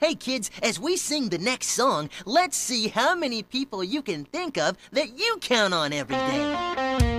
Hey kids, as we sing the next song, let's see how many people you can think of that you count on every day.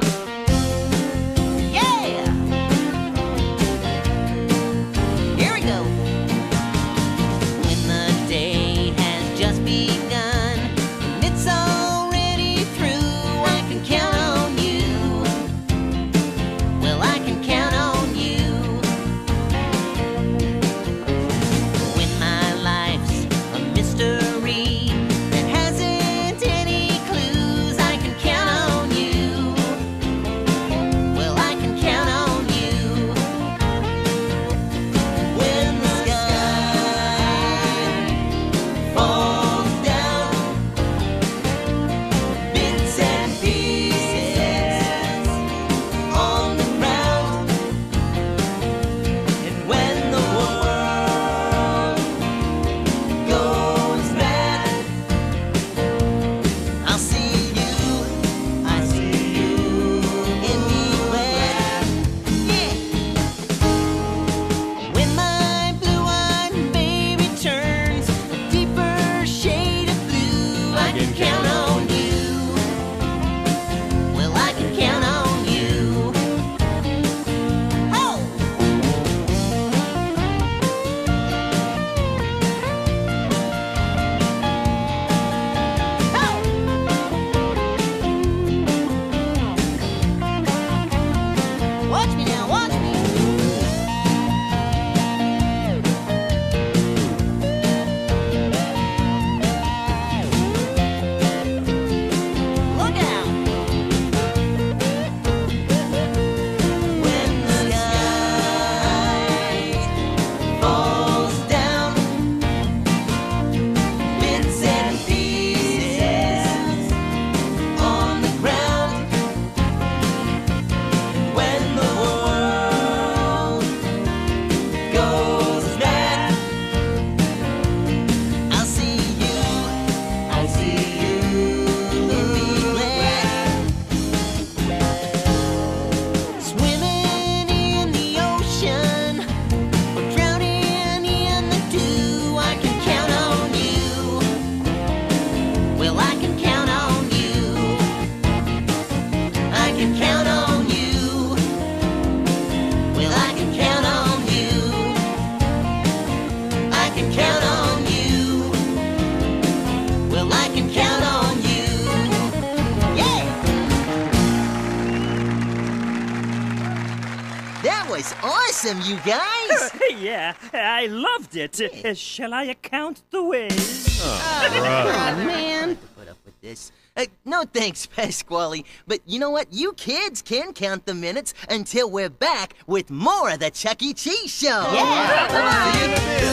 That was awesome, you guys! yeah, I loved it. Uh, shall I account the ways? Oh, oh right. man. Put up with this. Uh, no thanks, Pasqually. But you know what? You kids can count the minutes until we're back with more of the Chuck E. Cheese Show. Yeah! yeah.